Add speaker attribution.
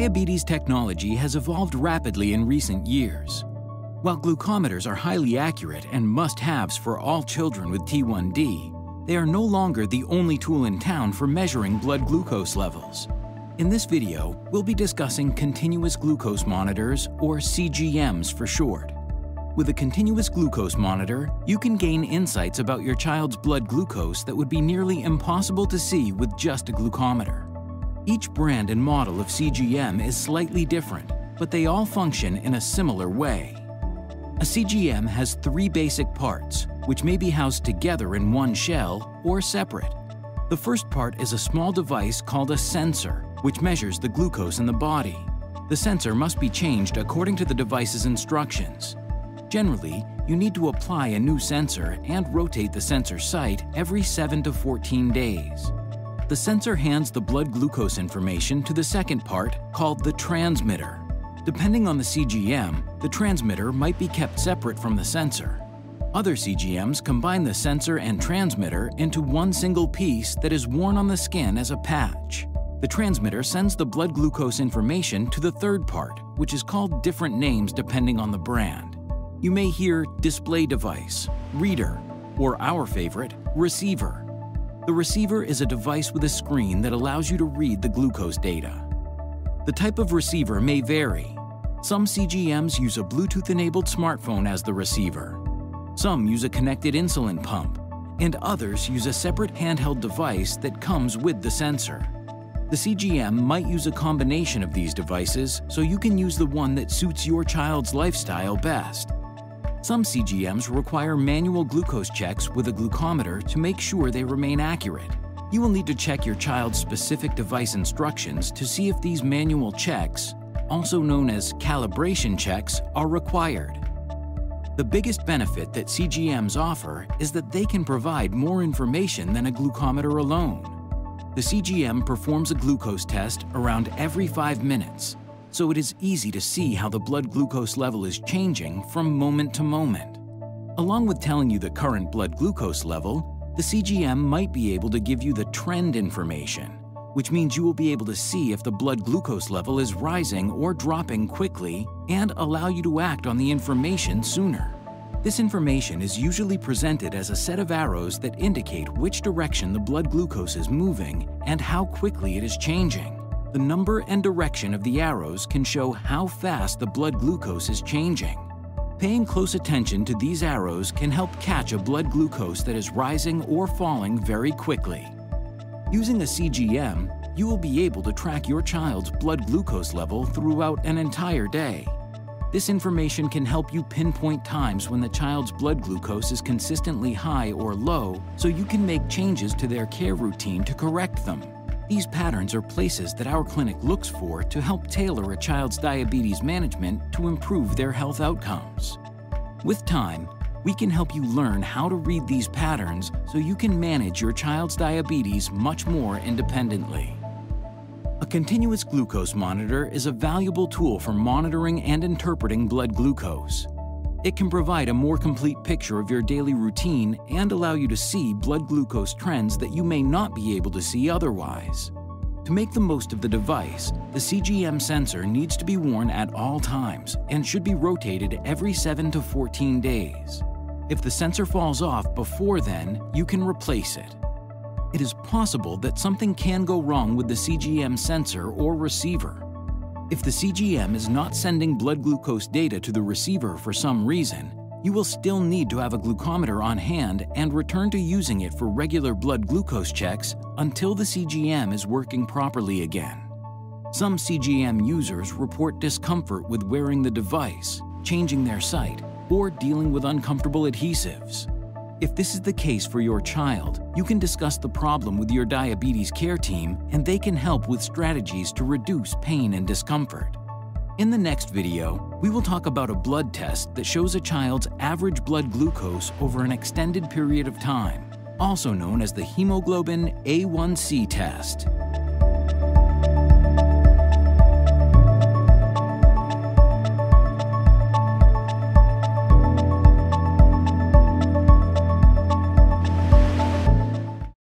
Speaker 1: Diabetes technology has evolved rapidly in recent years. While glucometers are highly accurate and must-haves for all children with T1D, they are no longer the only tool in town for measuring blood glucose levels. In this video, we'll be discussing continuous glucose monitors, or CGMs for short. With a continuous glucose monitor, you can gain insights about your child's blood glucose that would be nearly impossible to see with just a glucometer. Each brand and model of CGM is slightly different, but they all function in a similar way. A CGM has three basic parts, which may be housed together in one shell or separate. The first part is a small device called a sensor, which measures the glucose in the body. The sensor must be changed according to the device's instructions. Generally, you need to apply a new sensor and rotate the sensor site every 7 to 14 days. The sensor hands the blood glucose information to the second part, called the transmitter. Depending on the CGM, the transmitter might be kept separate from the sensor. Other CGMs combine the sensor and transmitter into one single piece that is worn on the skin as a patch. The transmitter sends the blood glucose information to the third part, which is called different names depending on the brand. You may hear display device, reader, or our favorite, receiver. The receiver is a device with a screen that allows you to read the glucose data. The type of receiver may vary. Some CGMs use a Bluetooth-enabled smartphone as the receiver. Some use a connected insulin pump, and others use a separate handheld device that comes with the sensor. The CGM might use a combination of these devices, so you can use the one that suits your child's lifestyle best. Some CGMs require manual glucose checks with a glucometer to make sure they remain accurate. You will need to check your child's specific device instructions to see if these manual checks, also known as calibration checks, are required. The biggest benefit that CGMs offer is that they can provide more information than a glucometer alone. The CGM performs a glucose test around every five minutes, so it is easy to see how the blood glucose level is changing from moment to moment. Along with telling you the current blood glucose level, the CGM might be able to give you the trend information, which means you will be able to see if the blood glucose level is rising or dropping quickly and allow you to act on the information sooner. This information is usually presented as a set of arrows that indicate which direction the blood glucose is moving and how quickly it is changing. The number and direction of the arrows can show how fast the blood glucose is changing. Paying close attention to these arrows can help catch a blood glucose that is rising or falling very quickly. Using a CGM, you will be able to track your child's blood glucose level throughout an entire day. This information can help you pinpoint times when the child's blood glucose is consistently high or low so you can make changes to their care routine to correct them. These patterns are places that our clinic looks for to help tailor a child's diabetes management to improve their health outcomes. With time, we can help you learn how to read these patterns so you can manage your child's diabetes much more independently. A continuous glucose monitor is a valuable tool for monitoring and interpreting blood glucose. It can provide a more complete picture of your daily routine and allow you to see blood glucose trends that you may not be able to see otherwise. To make the most of the device, the CGM sensor needs to be worn at all times and should be rotated every 7 to 14 days. If the sensor falls off before then, you can replace it it is possible that something can go wrong with the CGM sensor or receiver. If the CGM is not sending blood glucose data to the receiver for some reason, you will still need to have a glucometer on hand and return to using it for regular blood glucose checks until the CGM is working properly again. Some CGM users report discomfort with wearing the device, changing their site, or dealing with uncomfortable adhesives. If this is the case for your child, you can discuss the problem with your diabetes care team and they can help with strategies to reduce pain and discomfort. In the next video, we will talk about a blood test that shows a child's average blood glucose over an extended period of time, also known as the hemoglobin A1C test.